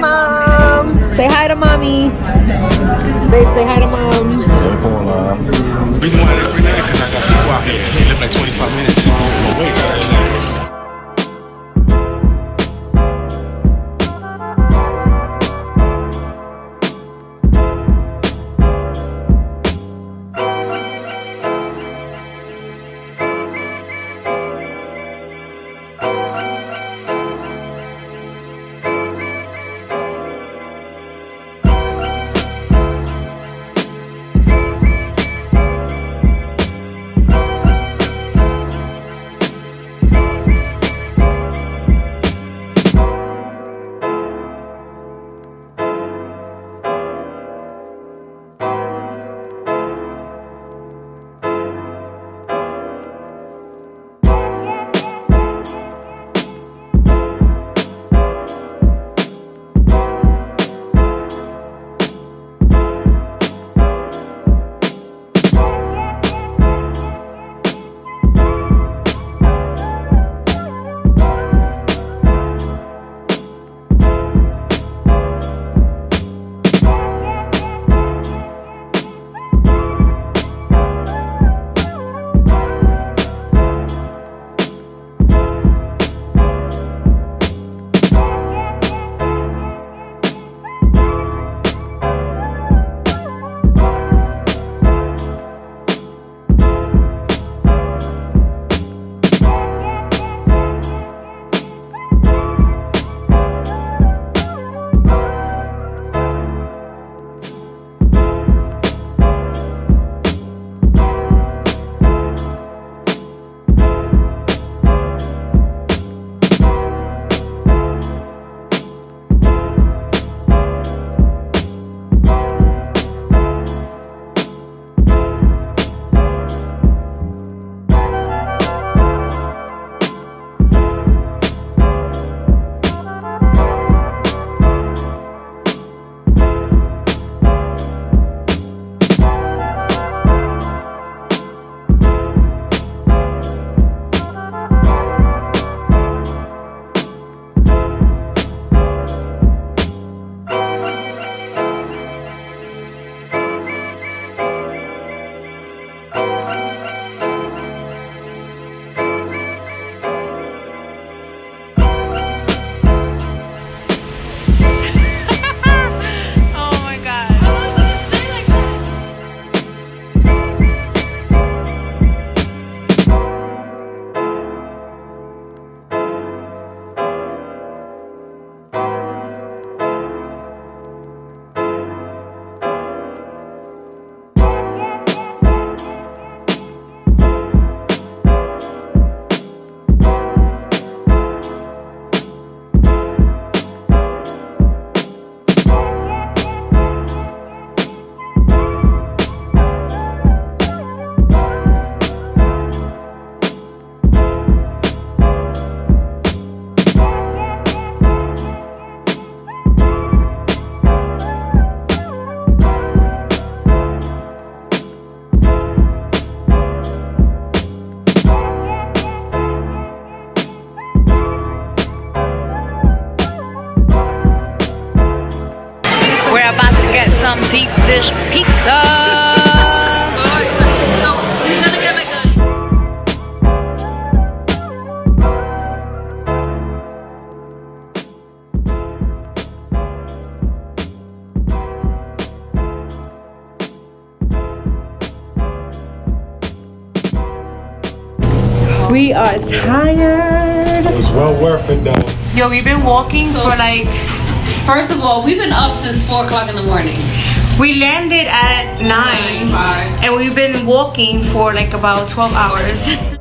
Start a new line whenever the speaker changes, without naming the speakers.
mom. Say hi to mommy. Babe, say hi to mom.
Reason why I didn't bring that because I got people out here. Like 25 minutes.
Dish pizza. We are tired.
It was well worth it though.
Yo, we've been walking for like.
First of all, we've been up since 4 o'clock in the morning.
We landed at 9
Nine,
and we've been walking for like about 12 hours.